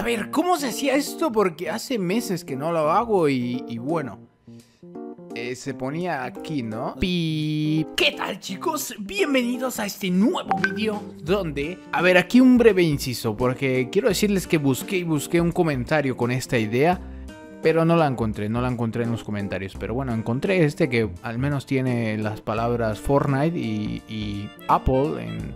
A ver, ¿cómo se hacía esto? Porque hace meses que no lo hago y, y bueno. eh, se ponía aquí, ¿no? Pi. ¿Qué tal chicos? Bienvenidos a este nuevo vídeo donde... A ver, aquí un breve inciso porque quiero decirles que busqué y busqué un comentario con esta idea pero no la encontré, no la encontré en los comentarios. Pero bueno, encontré este que al menos tiene las palabras Fortnite y, y Apple en,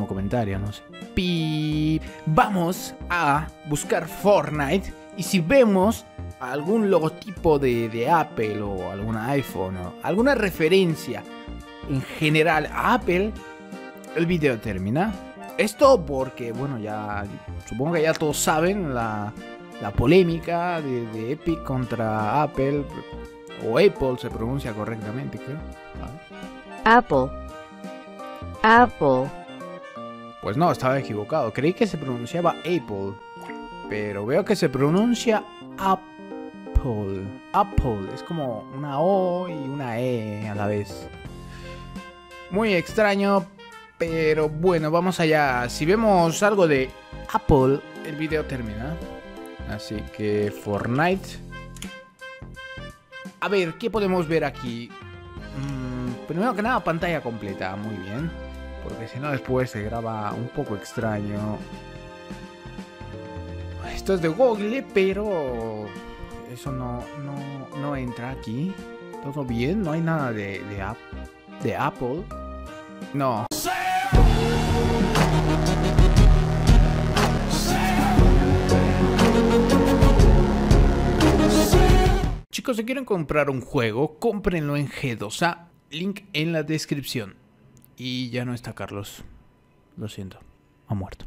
mismo comentario, no sé. Pi. Vamos a buscar Fortnite y si vemos algún logotipo de, Apple o algún iPhone o alguna referencia en general a Apple, el video termina. Esto porque, bueno, ya supongo que ya todos saben la, la polémica de, Epic contra Apple, o Apple se pronuncia correctamente, creo. Apple. Apple. Pues no, estaba equivocado. Creí que se pronunciaba Apple. Pero veo que se pronuncia Apple. Apple. Es como una O y una E a la vez. Muy extraño. Pero bueno, vamos allá. Si vemos algo de Apple, el video termina. Así que Fortnite. A ver, ¿qué podemos ver aquí? Mm, primero que nada, pantalla completa. Muy bien. Porque si no después se graba un poco extraño. Esto es de Google, pero eso no, no, no entra aquí. ¿Todo bien? ¿No hay nada de, de, de Apple? No. Chicos, si quieren comprar un juego, cómprenlo en G2A. Link en la descripción. Y ya no está Carlos. Lo siento. Ha muerto.